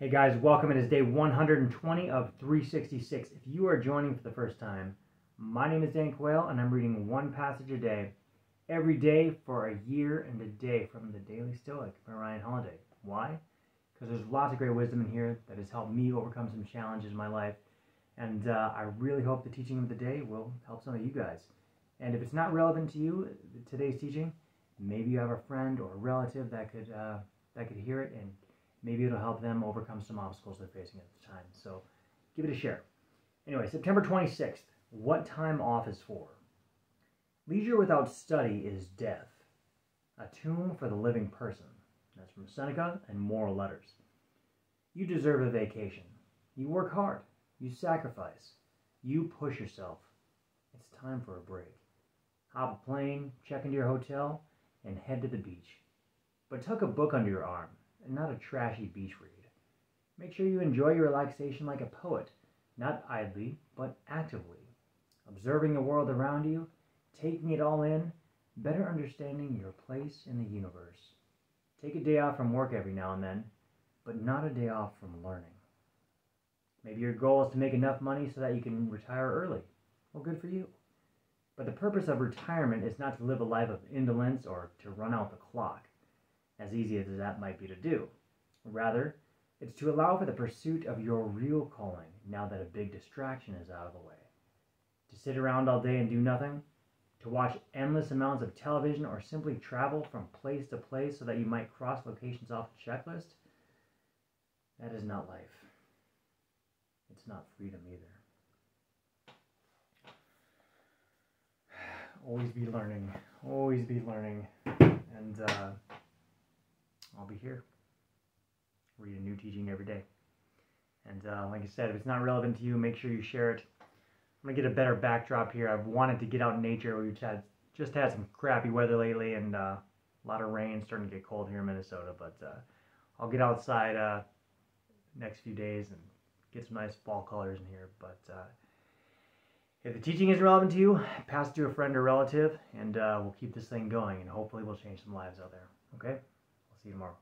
Hey guys, welcome. It is day 120 of 366. If you are joining for the first time, my name is Dan Quayle and I'm reading one passage a day every day for a year and a day from the Daily Stoic by Ryan Holiday. Why? Because there's lots of great wisdom in here that has helped me overcome some challenges in my life. And uh, I really hope the teaching of the day will help some of you guys. And if it's not relevant to you, today's teaching, maybe you have a friend or a relative that could uh, that could hear it and maybe it'll help them overcome some obstacles they're facing at the time. So give it a share. Anyway, September 26th, what time off is for? Leisure without study is death, a tomb for the living person. That's from Seneca and Moral Letters. You deserve a vacation. You work hard. You sacrifice. You push yourself. It's time for a break. Hop a plane, check into your hotel, and head to the beach. But tuck a book under your arm and not a trashy beach read. Make sure you enjoy your relaxation like a poet, not idly, but actively, observing the world around you, taking it all in, better understanding your place in the universe. Take a day off from work every now and then, but not a day off from learning. Maybe your goal is to make enough money so that you can retire early. Well, good for you. But the purpose of retirement is not to live a life of indolence or to run out the clock as easy as that might be to do. Rather, it's to allow for the pursuit of your real calling now that a big distraction is out of the way. To sit around all day and do nothing, to watch endless amounts of television, or simply travel from place to place so that you might cross locations off the checklist, that is not life. It's not freedom either. Always be learning. Always be learning. And, uh, I'll be here. Read a new teaching every day. And uh, like I said, if it's not relevant to you, make sure you share it. I'm gonna get a better backdrop here. I've wanted to get out in nature. We've had just had some crappy weather lately and uh, a lot of rain, starting to get cold here in Minnesota. But uh, I'll get outside uh, next few days and get some nice fall colors in here. But uh, if the teaching is relevant to you, pass it to a friend or relative, and uh, we'll keep this thing going, and hopefully we'll change some lives out there. Okay? See you tomorrow.